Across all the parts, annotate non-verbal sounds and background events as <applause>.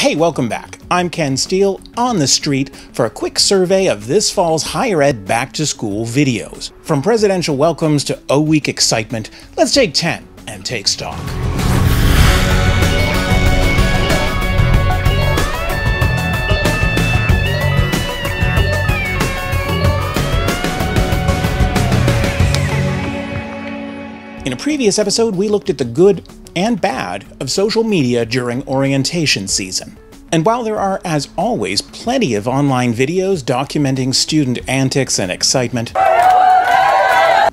Hey, welcome back. I'm Ken Steele on the street for a quick survey of this fall's higher ed back to school videos. From presidential welcomes to O Week excitement, let's take 10 and take stock. In a previous episode, we looked at the good and bad of social media during orientation season. And while there are, as always, plenty of online videos documenting student antics and excitement,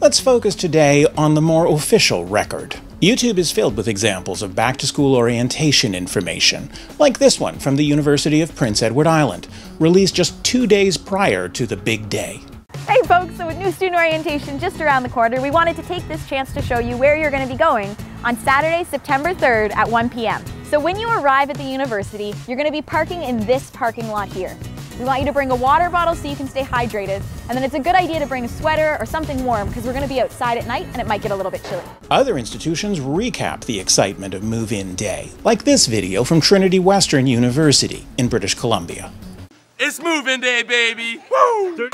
let's focus today on the more official record. YouTube is filled with examples of back to school orientation information, like this one from the University of Prince Edward Island, released just two days prior to the big day. Hey folks, with new student orientation just around the corner, we wanted to take this chance to show you where you're going to be going on Saturday, September 3rd at 1 p.m. So when you arrive at the university, you're going to be parking in this parking lot here. We want you to bring a water bottle so you can stay hydrated, and then it's a good idea to bring a sweater or something warm because we're going to be outside at night and it might get a little bit chilly. Other institutions recap the excitement of move-in day, like this video from Trinity Western University in British Columbia. It's move-in day, baby! Woo!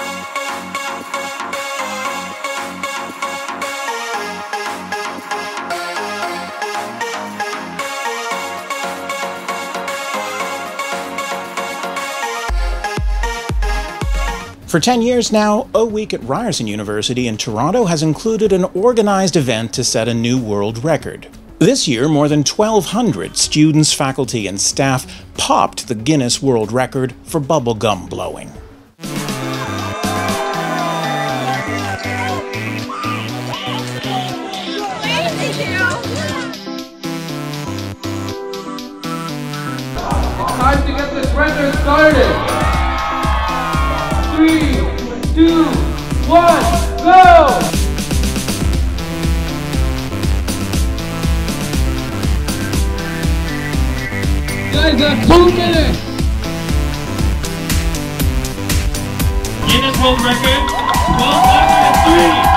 For 10 years now, O Week at Ryerson University in Toronto has included an organized event to set a new world record. This year, more than 1,200 students, faculty, and staff popped the Guinness World Record for bubblegum blowing. Time to get this record started. Two, one, go! Guys, got two minutes. Guinness World Record, 1203.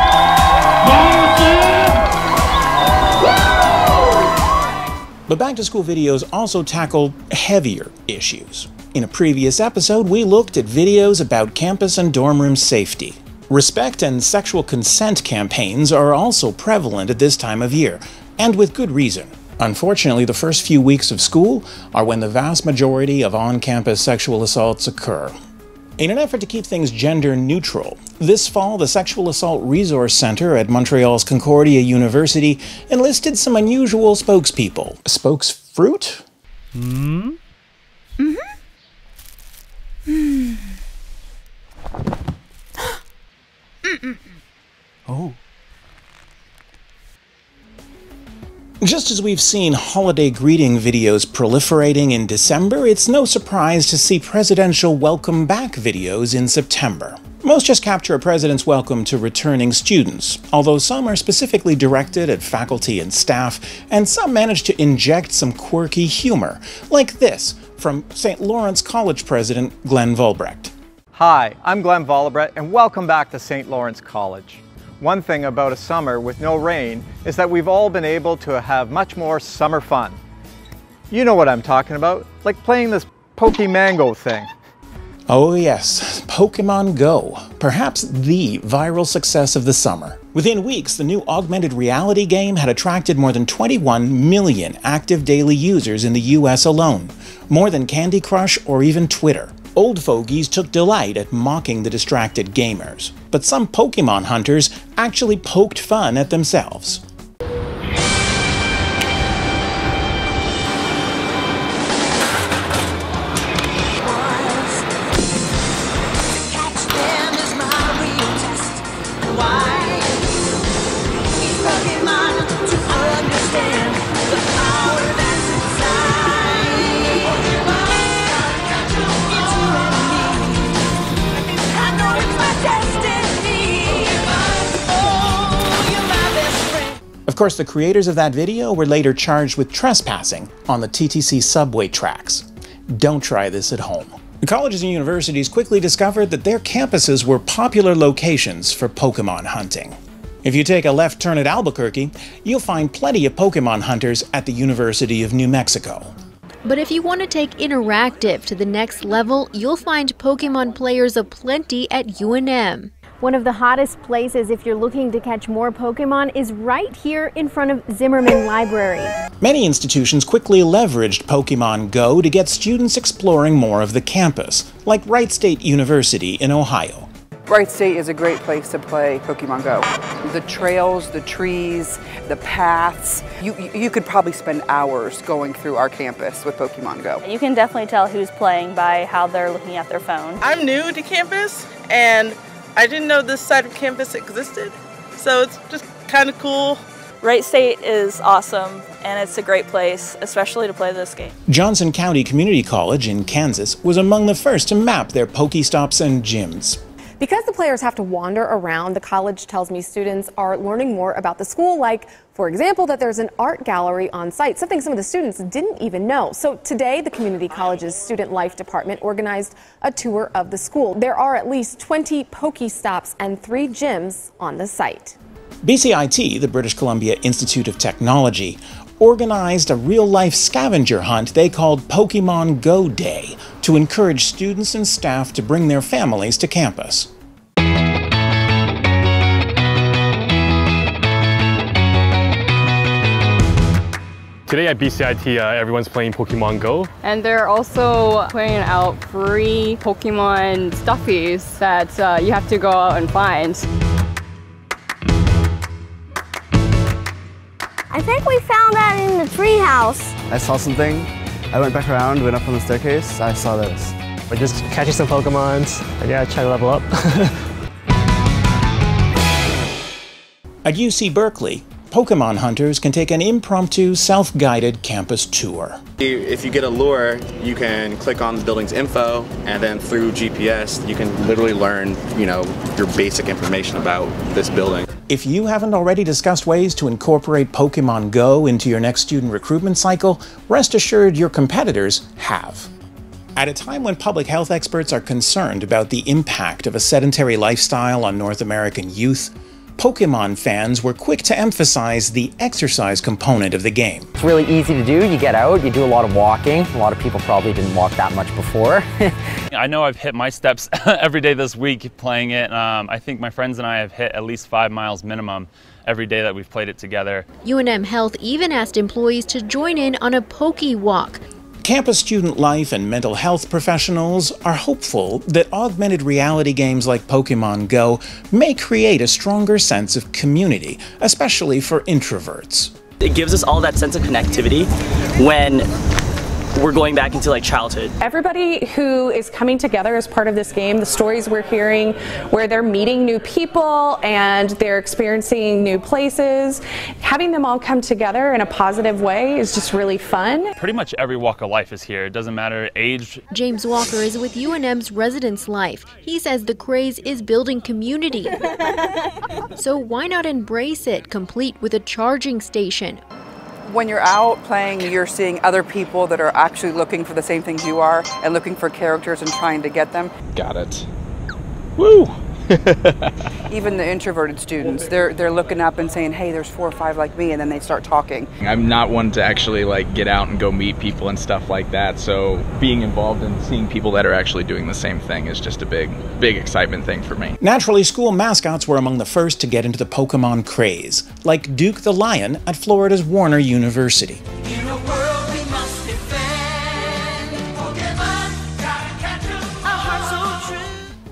But back to school videos also tackle heavier issues. In a previous episode, we looked at videos about campus and dorm room safety. Respect and sexual consent campaigns are also prevalent at this time of year, and with good reason. Unfortunately, the first few weeks of school are when the vast majority of on campus sexual assaults occur. In an effort to keep things gender neutral, this fall the Sexual Assault Resource Center at Montreal's Concordia University enlisted some unusual spokespeople. Spokesfruit? Mm-hmm. Oh. Just as we've seen holiday greeting videos proliferating in December, it's no surprise to see presidential welcome back videos in September. Most just capture a president's welcome to returning students, although some are specifically directed at faculty and staff, and some manage to inject some quirky humor, like this from St. Lawrence College president Glenn Vollebregt. Hi, I'm Glenn Vollebregt, and welcome back to St. Lawrence College. One thing about a summer with no rain is that we've all been able to have much more summer fun. You know what I'm talking about, like playing this Pokemango thing. Oh yes, Pokemon Go, perhaps the viral success of the summer. Within weeks, the new augmented reality game had attracted more than 21 million active daily users in the US alone, more than Candy Crush or even Twitter. Old fogies took delight at mocking the distracted gamers, but some Pokemon hunters actually poked fun at themselves. Of course, the creators of that video were later charged with trespassing on the TTC subway tracks. Don't try this at home. Colleges and universities quickly discovered that their campuses were popular locations for Pokemon hunting. If you take a left turn at Albuquerque, you'll find plenty of Pokemon hunters at the University of New Mexico. But if you want to take interactive to the next level, you'll find Pokemon players aplenty at UNM. One of the hottest places if you're looking to catch more Pokemon is right here in front of Zimmerman Library. Many institutions quickly leveraged Pokemon Go to get students exploring more of the campus, like Wright State University in Ohio. Wright State is a great place to play Pokemon Go. The trails, the trees, the paths. You, you could probably spend hours going through our campus with Pokemon Go. You can definitely tell who's playing by how they're looking at their phone. I'm new to campus and I didn't know this side of campus existed, so it's just kind of cool. Wright State is awesome, and it's a great place, especially to play this game. Johnson County Community College in Kansas was among the first to map their Pokestops and gyms. Because the players have to wander around, the college tells me students are learning more about the school, like, for example, that there's an art gallery on site, something some of the students didn't even know. So today, the community college's student life department organized a tour of the school. There are at least 20 Pokestops and three gyms on the site. BCIT, the British Columbia Institute of Technology, organized a real life scavenger hunt they called Pokemon Go Day to encourage students and staff to bring their families to campus. Today at BCIT, uh, everyone's playing Pokemon Go. And they're also putting out free Pokemon stuffies that uh, you have to go out and find. I think we found that in the treehouse. I saw something. I went back around, went up on the staircase. I saw this. We're just catching some Pokemons and yeah, try to level up. <laughs> At UC Berkeley, Pokemon hunters can take an impromptu, self guided campus tour. If you get a lure, you can click on the building's info, and then through GPS, you can literally learn, you know, your basic information about this building. If you haven't already discussed ways to incorporate Pokemon Go into your next student recruitment cycle, rest assured your competitors have. At a time when public health experts are concerned about the impact of a sedentary lifestyle on North American youth, Pokemon fans were quick to emphasize the exercise component of the game. It's really easy to do. You get out, you do a lot of walking. A lot of people probably didn't walk that much before. <laughs> I know I've hit my steps <laughs> every day this week playing it. Um, I think my friends and I have hit at least five miles minimum every day that we've played it together. UNM Health even asked employees to join in on a Poke Walk, Campus student life and mental health professionals are hopeful that augmented reality games like Pokemon Go may create a stronger sense of community, especially for introverts. It gives us all that sense of connectivity when we're going back into like childhood. Everybody who is coming together as part of this game, the stories we're hearing where they're meeting new people and they're experiencing new places, having them all come together in a positive way is just really fun. Pretty much every walk of life is here. It doesn't matter age. James Walker is with UNM's Residence Life. He says the craze is building community. <laughs> so why not embrace it, complete with a charging station? When you're out playing, you're seeing other people that are actually looking for the same things you are and looking for characters and trying to get them. Got it. Woo! <laughs> Even the introverted students, they're they're looking up and saying, "Hey, there's four or five like me," and then they start talking. I'm not one to actually like get out and go meet people and stuff like that. So being involved and seeing people that are actually doing the same thing is just a big, big excitement thing for me. Naturally, school mascots were among the first to get into the Pokemon craze, like Duke the Lion at Florida's Warner University.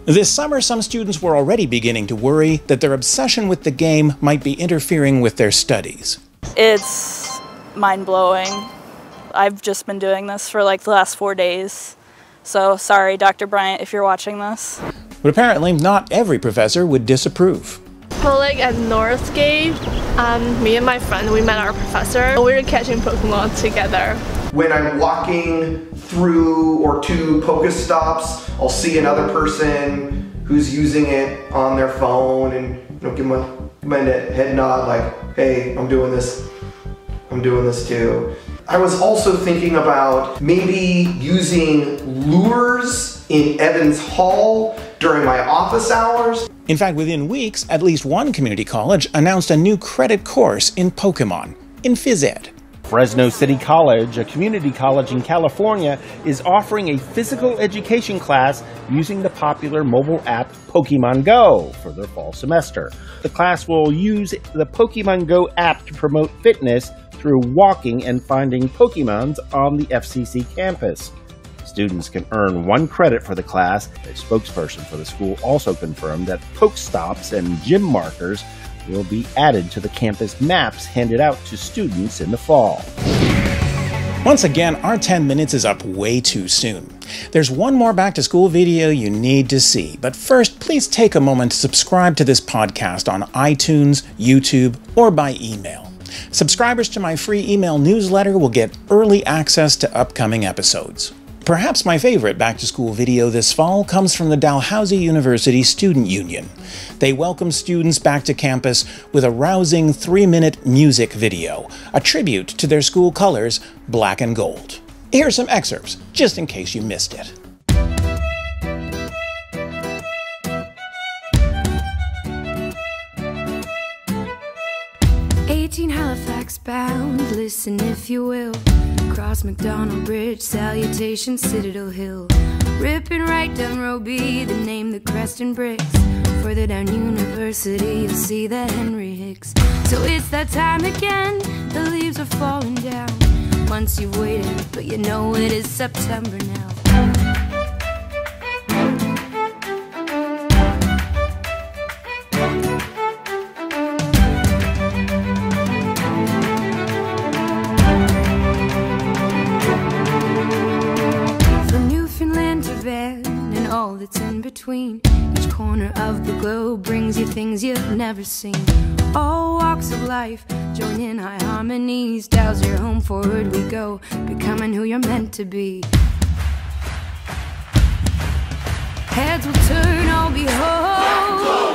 This summer, some students were already beginning to worry that their obsession with the game might be interfering with their studies. It's mind blowing. I've just been doing this for like the last four days. So sorry, Dr. Bryant, if you're watching this. But apparently, not every professor would disapprove. So like at Northgate, um, me and my friend, we met our professor. We were catching Pokemon together. When I'm walking through or to Pokestops, I'll see another person who's using it on their phone and you know, give give my head nod like, hey, I'm doing this, I'm doing this too. I was also thinking about maybe using lures in Evans Hall during my office hours. In fact, within weeks, at least one community college announced a new credit course in Pokemon, in phys ed. Fresno City College, a community college in California, is offering a physical education class using the popular mobile app Pokemon Go for their fall semester. The class will use the Pokemon Go app to promote fitness through walking and finding Pokemons on the FCC campus. Students can earn one credit for the class. A spokesperson for the school also confirmed that Pokestops and gym markers will be added to the campus maps handed out to students in the fall. Once again, our 10 minutes is up way too soon. There's one more back to school video you need to see, but first, please take a moment to subscribe to this podcast on iTunes, YouTube, or by email. Subscribers to my free email newsletter will get early access to upcoming episodes. Perhaps my favorite back to school video this fall comes from the Dalhousie University Student Union. They welcome students back to campus with a rousing three minute music video, a tribute to their school colors, black and gold. Here are some excerpts, just in case you missed it. 18 Halifax bound, listen if you will. Cross Macdonald Bridge, salutation Citadel Hill. Ripping right down Robie, the name the crest and bricks. Further down University, you'll see the Henry Hicks. So it's that time again, the leaves are falling down. Once you've waited, but you know it is September now. Each corner of the globe brings you things you've never seen. All walks of life join in high harmonies. Douse your home, forward we go, becoming who you're meant to be. Heads will turn, all behold.